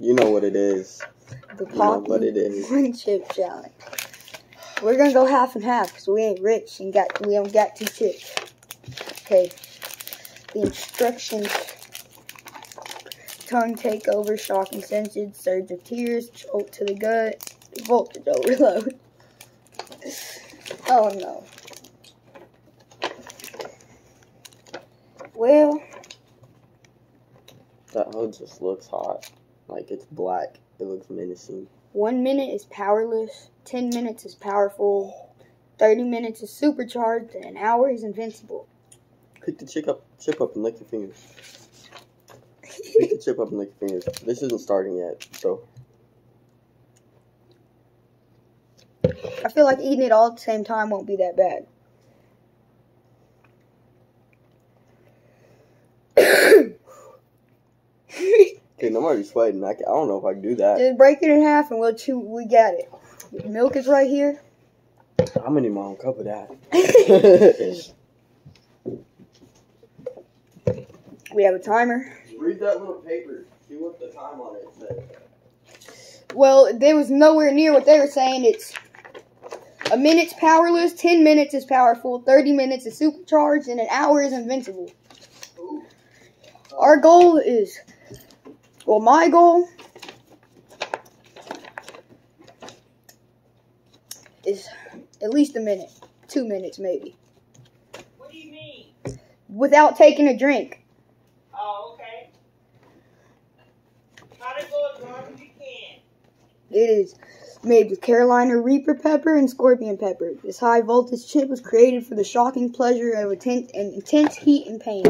You know what it is. The You know what it is. one chip challenge. We're gonna go half and half because we ain't rich and got we don't got two chips. Okay. The instructions: tongue takeover, shocking senses, surge of tears, jolt to the gut, voltage overload. Oh no. Well, That hood just looks hot. Like it's black. It looks menacing. one minute is powerless, ten minutes is powerful, thirty minutes is supercharged, and an hour is invincible. Pick the chip up, chip up, and lick your fingers. Pick the chip up and lick your fingers. This isn't starting yet, so I feel like eating it all at the same time won't be that bad. Okay. I'm already sweating. I, can, I don't know if I can do that. Just break it in half and we'll chew. We got it. Milk is right here. I'm gonna need my own cup of that. We have a timer. Read that little paper. See what the time on it says. Well, there was nowhere near what they were saying. It's a minute's powerless, ten minutes is powerful, thirty minutes is supercharged, and an hour is invincible. Our goal is, well, my goal is at least a minute, two minutes maybe, What do you mean? without taking a drink. Oh, okay. Try to go as long as you can. It is made with Carolina Reaper pepper and scorpion pepper. This high voltage chip was created for the shocking pleasure of intense and intense heat and pain.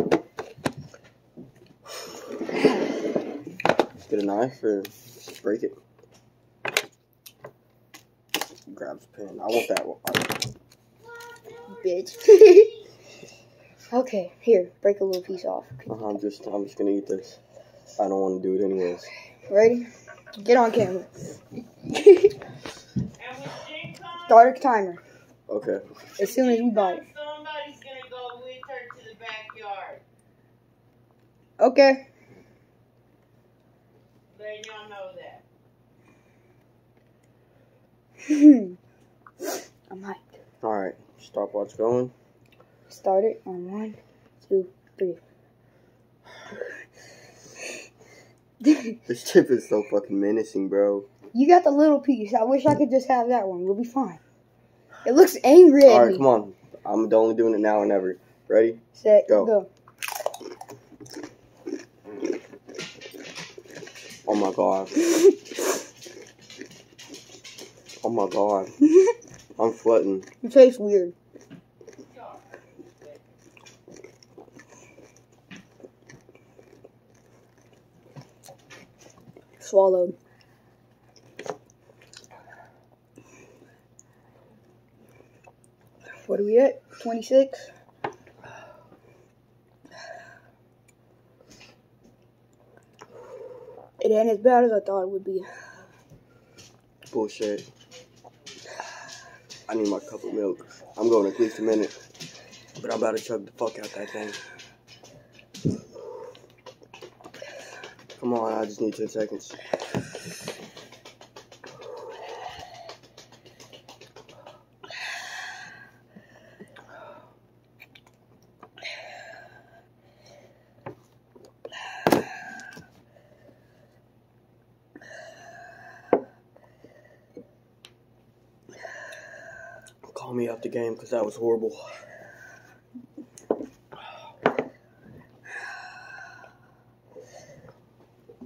Get a knife or just break it. Grabs a pen. I want that one. Bitch. okay, here, break a little piece off. Uh-huh, I'm just I'm just gonna eat this. I don't want to do it anyways. Ready? Get on camera. And when Jen comes, Start a timer Okay. as soon as we bite. somebody's gonna go with her to the backyard. Okay. Letting y'all know that. I might All right. Stopwatch going. start it on one, two, three. This chip is so fucking menacing, bro. You got the little piece. I wish I could just have that one. We'll be fine. It looks angry at All right, me. come on. I'm only doing it now and ever. Ready? Set, Go. go. Oh my god. Oh my god. I'm sweating. it tastes weird. Swallowed. What are we at? 26? It ain't as bad as I thought it would be. Bullshit. I need my cup of milk. I'm going at least a minute. But I'm about to chug the fuck out that thing. Come on, I just need 10 seconds. Call me out the game because that was horrible.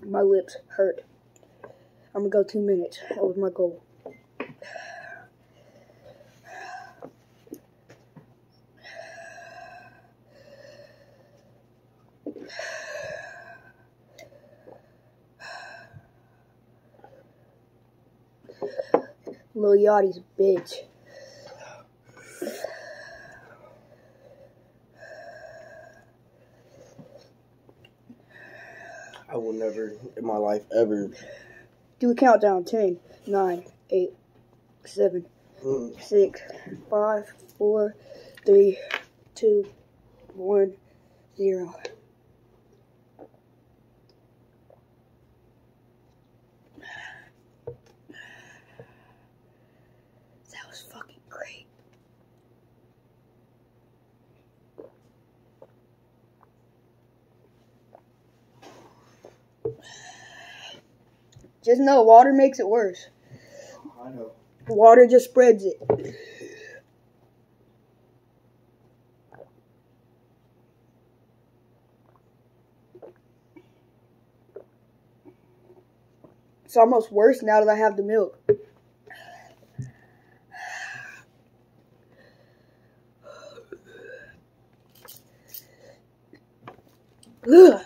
My lips hurt. I'm gonna go two minutes. That was my goal. Lil Yachty's bitch. I will never in my life ever. Do a countdown. 10, 9, 8, 7, Mm, 6, 5, 4, 3, 2, 1, 0. Just know water makes it worse. I know. Water just spreads it. It's almost worse now that I have the milk. Ugh.